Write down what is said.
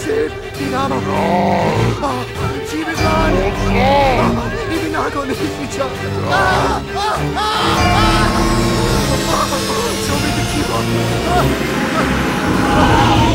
Ah, Schiebe dran! Ah, Ich bin Nago nicht sicher. Ah, ah, ah, ah. So keep on. Ah, Ah, ah.